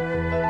Música